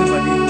Ave Maria.